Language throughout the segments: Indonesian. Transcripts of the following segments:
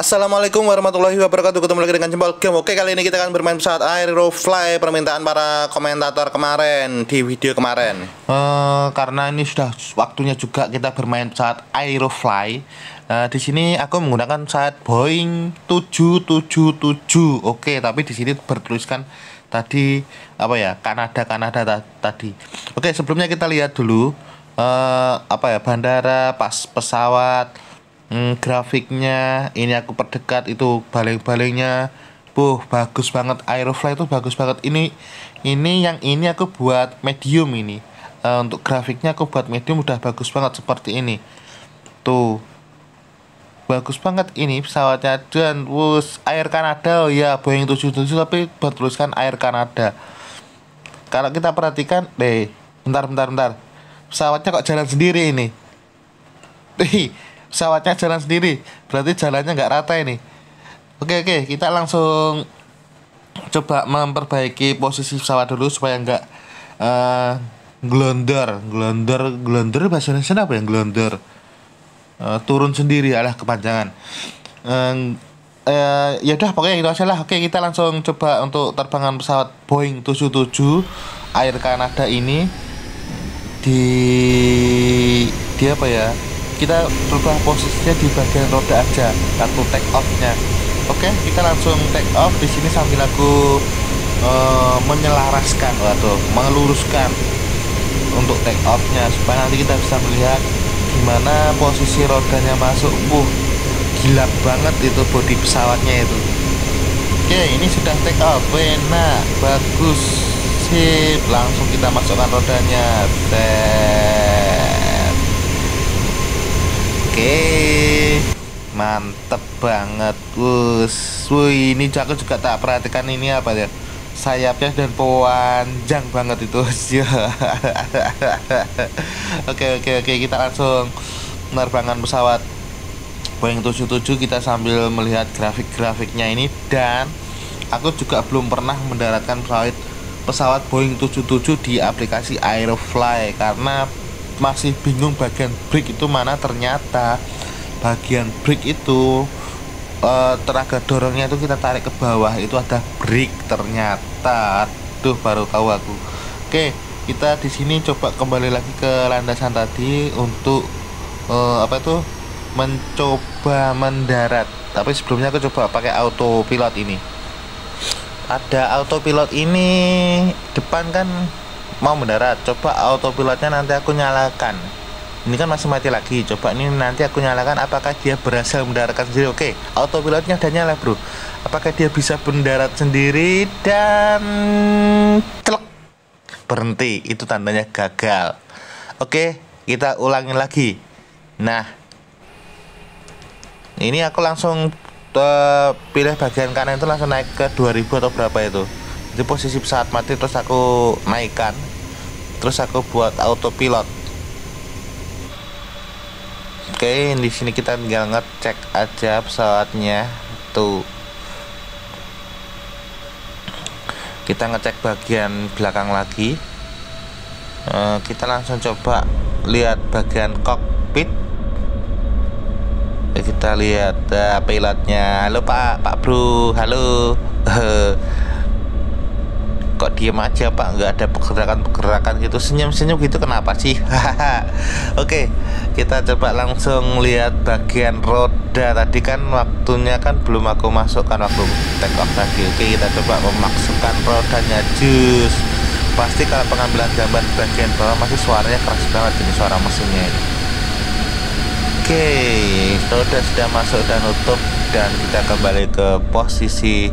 Assalamualaikum warahmatullahi wabarakatuh. Ketemu lagi dengan Jempol Game. Oke kali ini kita akan bermain pesawat Aerofly. Permintaan para komentator kemarin Di video kemarin. Eh, Karena ini sudah waktunya juga kita bermain pesawat Aerofly. Nah, di sini aku menggunakan pesawat Boeing 777 Oke, tapi di sini bertuliskan tadi apa ya Kanada Kanada ta- tadi. Oke, sebelumnya kita lihat dulu eh apa ya bandara pas pesawat hmm, grafiknya ini aku perdekat itu baling-balingnya Buh, bagus banget. Aerofly itu bagus banget. Ini ini yang ini aku buat medium ini. Eh, untuk grafiknya aku buat medium udah bagus banget seperti ini. Tuh, bagus banget ini pesawatnya dan wus Air Canada oh ya Boeing 77 tapi bertuliskan Air Canada kalau kita perhatikan deh bentar bentar bentar. Pesawatnya kok jalan sendiri ini pesawatnya jalan sendiri. Berarti jalannya nggak rata ini. Oke oke kita langsung coba memperbaiki posisi pesawat dulu supaya nggak eh glonder glonder glonder bahasa Indonesia apa ya? Glonder Eh, turun sendiri alah kepanjangan. Eh, eh, ya udah pokoknya itu aja lah. Oke kita langsung coba untuk terbangan pesawat Boeing 77 Air Canada ini di di apa ya kita rubah posisinya di bagian roda aja waktu take off nya oke kita langsung take off. Di sini sambil aku eh, menyelaraskan waduh meluruskan untuk take off nya supaya nanti kita bisa melihat gimana posisi rodanya masuk. Uh gila banget itu bodi pesawatnya itu. Oke ini sudah take off. Enak bagus sip. Langsung kita masukkan rodanya. Set. Oke. Mantep banget Wus, wih ini aku juga tak perhatikan ini apa ya? Sayapnya dan panjang banget itu oke oke oke. Kita langsung penerbangan pesawat Boeing 77 kita sambil melihat grafik-grafiknya ini. Dan aku juga belum pernah mendaratkan pesawat pesawat Boeing 77 di aplikasi Aerofly. Karena masih bingung bagian brake itu mana ternyata bagian brake itu eh, tenaga dorongnya itu kita tarik ke bawah itu ada brake ternyata. Tuh baru tahu aku. Oke kita di sini coba kembali lagi ke landasan tadi untuk eh, apa itu? Mencoba mendarat. Tapi sebelumnya aku coba pakai autopilot ini. Ada autopilot ini depan kan mau mendarat coba autopilotnya nanti aku nyalakan. Ini kan masih mati lagi coba ini nanti aku nyalakan apakah dia berhasil mendaratkan sendiri? Oke autopilotnya udah nyala bro. Apakah dia bisa mendarat sendiri dan celek? Berhenti itu tandanya gagal. Oke kita ulangi lagi. Nah ini aku langsung eh, pilih bagian kanan itu langsung naik ke 2000 atau berapa itu? Itu posisi pesawat mati terus aku naikkan terus aku buat autopilot. Oke di sini kita tinggal ngecek aja pesawatnya. Tuh. Kita ngecek bagian belakang lagi. Eh, kita langsung coba lihat bagian kokpit. Kita lihat eh, pilotnya. Halo pak. Pak bro. Halo kok diem aja pak? Nggak ada pergerakan-pergerakan gitu. Senyum-senyum gitu kenapa sih? Oke kita coba langsung lihat bagian roda. Tadi kan waktunya kan belum aku masukkan waktu take off tadi. Oke kita coba memasukkan rodanya. Jus. Pasti kalau pengambilan gambar bagian bawah masih suaranya keras banget ini suara mesinnya ini. Oke, roda sudah masuk dan nutup dan kita kembali ke posisi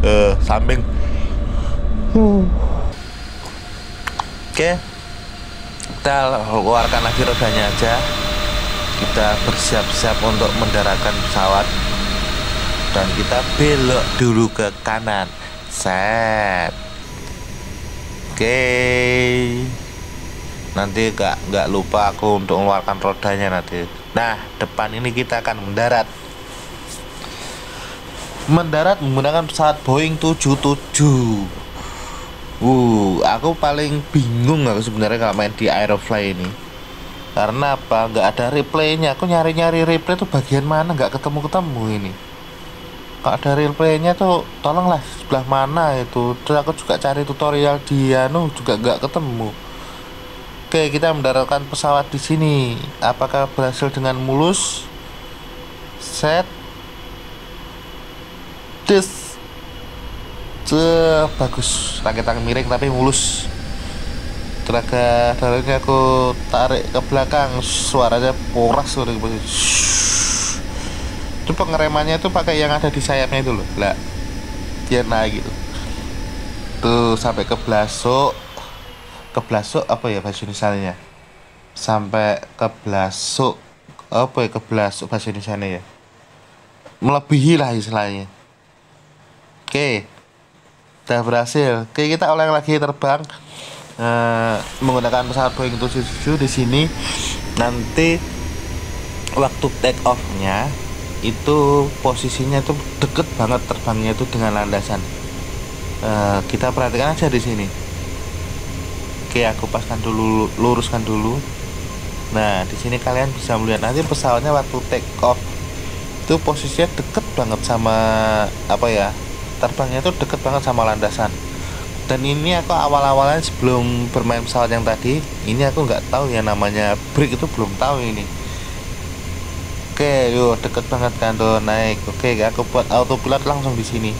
eh, samping. Oke, kita keluarkan lagi rodanya aja. Kita bersiap-siap untuk mendaratkan pesawat dan kita belok dulu ke kanan. Set. Oke nanti gak nggak lupa aku untuk mengeluarkan rodanya nanti nah depan ini kita akan mendarat mendarat menggunakan pesawat Boeing 77 uh aku paling bingung aku sebenarnya kalau main di Aerofly ini. Karena apa? Nggak ada replaynya. Aku nyari nyari replay tuh bagian mana? Nggak ketemu ketemu ini. Kalau ada real playnya tuh tolonglah sebelah mana itu. Terus aku juga cari tutorial di anu juga nggak ketemu. Oke kita mendaratkan pesawat di sini. Apakah berhasil dengan mulus? Set. Des Tuh, bagus. Raketan miring tapi mulus. Tenaga dalamnya aku tarik ke belakang. Suaranya poras suara itu pengeremannya itu pakai yang ada di sayapnya itu loh. Lah dia naik gitu. Tuh sampai ke blasok ke blasok apa ya bahasa Indonesia sampai ke blasok apa ya ke blasok bahasa Indonesia ya? Melebihi lah istilahnya. Oke udah berhasil. Oke kita ulang lagi terbang uh, menggunakan pesawat Boeing 77 di sini. Nanti waktu take off-nya itu posisinya itu deket banget terbangnya itu dengan landasan. Uh, kita perhatikan aja di sini. Oke aku paskan dulu luruskan dulu. Nah di sini kalian bisa melihat nanti pesawatnya waktu take off itu posisinya deket banget sama apa ya terbangnya itu deket banget sama landasan. Dan ini aku awal-awalnya sebelum bermain pesawat yang tadi ini aku nggak tahu ya namanya break itu belum tahu ini. Oke yuk deket banget kan tuh naik. Oke aku buat autopilot langsung di sini.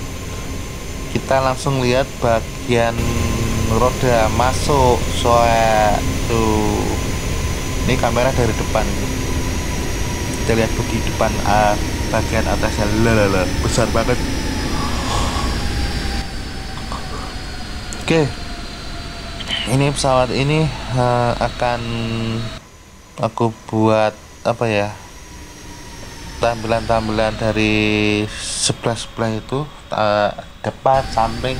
Kita langsung lihat bagian roda masuk soal tuh ini kamera dari depan. Kita lihat di depan uh, bagian atasnya. Lalala besar banget Oke, ini pesawat ini uh, akan aku buat apa ya tampilan-tampilan dari sebelah-sebelah itu uh, depan, samping,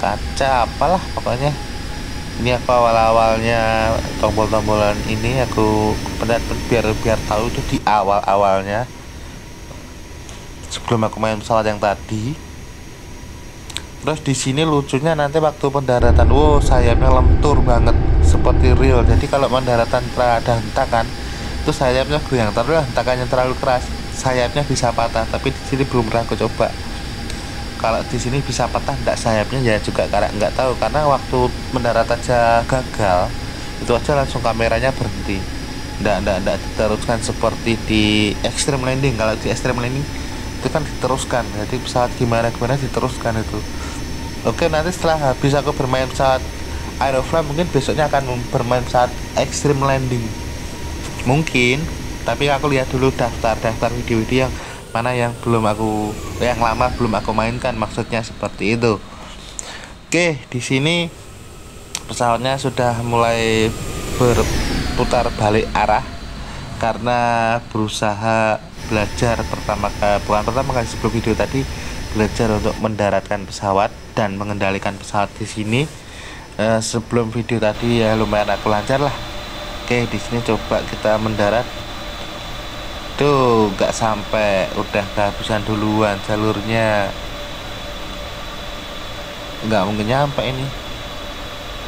kaca, apalah pokoknya. Ini aku awal-awalnya tombol-tombolan ini aku pendat biar biar tahu itu di awal-awalnya. Sebelum aku main pesawat yang tadi terus di sini lucunya nanti waktu pendaratan wow sayapnya lentur banget seperti real. Jadi kalau pendaratan ada hentakan itu sayapnya goyang. Terus hentakannya terlalu keras sayapnya bisa patah. Tapi di sini belum pernah aku coba. Kalau di sini bisa patah enggak sayapnya ya juga karena nggak tahu. Karena waktu mendarat aja gagal itu aja langsung kameranya berhenti. Enggak enggak enggak diteruskan seperti di extreme landing. Kalau di extreme landing itu kan diteruskan. Jadi pesawat gimana gimana diteruskan itu Oke nanti setelah habis aku bermain pesawat Aerofly mungkin besoknya akan bermain pesawat Extreme Landing. Mungkin Tapi aku lihat dulu daftar-daftar video-video yang mana yang belum aku yang lama belum aku mainkan maksudnya seperti itu. Oke di sini pesawatnya sudah mulai berputar balik arah karena berusaha belajar pertama kali bukan pertama kali sebelum video tadi belajar untuk mendaratkan pesawat dan mengendalikan pesawat di sini. Uh, sebelum video tadi ya lumayan aku lancar lah. Oke di sini coba kita mendarat. Tuh gak sampai. Udah kehabisan duluan jalurnya. Nggak mungkin nyampe ini.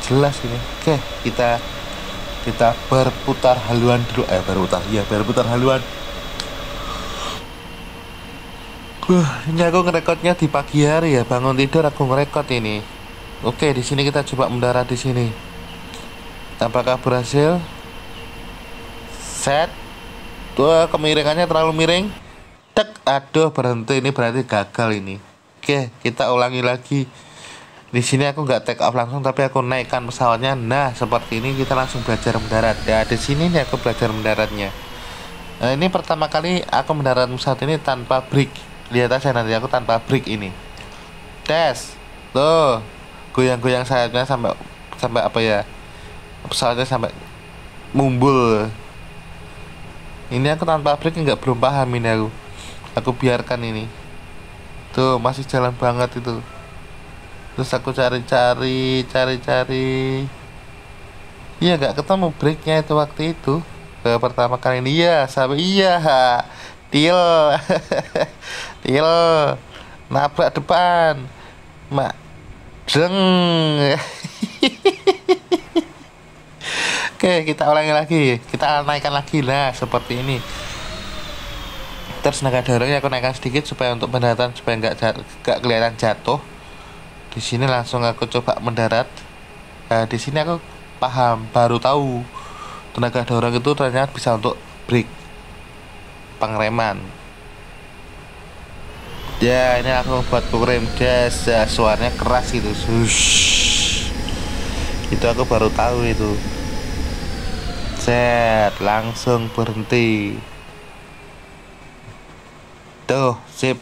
Jelas ini. Oke kita kita berputar haluan dulu. Eh berputar. Ya berputar haluan Wah, ini aku ngerekodnya di pagi hari ya. Bangun tidur aku ngerekod ini. Oke, di sini kita coba mendarat di sini. Apakah berhasil? Set. Tuh, kemiringannya terlalu miring. Tek, aduh berhenti ini berarti gagal ini. Oke, kita ulangi lagi. Di sini aku nggak take off langsung tapi aku naikkan pesawatnya. Nah, seperti ini kita langsung belajar mendarat. Ya, di sini nih aku belajar mendaratnya. Nah, ini pertama kali aku mendarat pesawat ini tanpa break lihat aja nanti aku tanpa break ini. Tes. Tuh goyang-goyang sayapnya sampai sampai apa ya? Pesawatnya sampai mumbul. Ini aku tanpa break nggak belum paham ini aku. Aku biarkan ini. Tuh masih jalan banget itu. Terus aku cari-cari cari-cari. Iya nggak ketemu breaknya itu waktu itu. Ke pertama kali ini. Iya sampai iya til. Til. Nabrak depan. Mak jeng oke kita ulangi lagi. Kita naikkan lagi lah seperti ini. Terus tenaga dorongnya aku naikkan sedikit supaya untuk pendaratan supaya nggak nggak kelihatan jatuh. Di sini langsung aku coba mendarat. Nah, di sini aku paham baru tahu. Tenaga dorong itu ternyata bisa untuk brake pengereman ya ini aku buat rem jas ya, suaranya keras gitu. Shush. itu aku baru tahu itu. Set langsung berhenti. Tuh sip.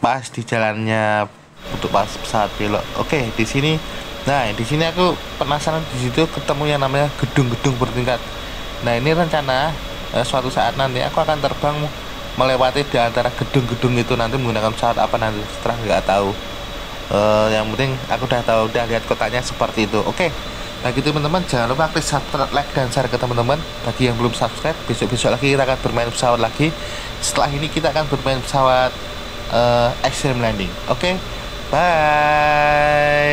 Pas di jalannya untuk pas pesawat belok. Oke di sini. Nah di sini aku penasaran di situ ketemu yang namanya gedung-gedung bertingkat. Nah ini rencana eh, suatu saat nanti aku akan terbang melewati di antara gedung-gedung itu nanti menggunakan pesawat apa nanti setelah nggak tahu. Eh, yang penting aku udah tahu udah lihat kotanya seperti itu. Oke Nah gitu teman-teman jangan lupa klik subscribe, like dan share ke teman-teman. Bagi yang belum subscribe besok-besok lagi kita akan bermain pesawat lagi. Setelah ini kita akan bermain pesawat uh, extreme landing. Oke okay? bye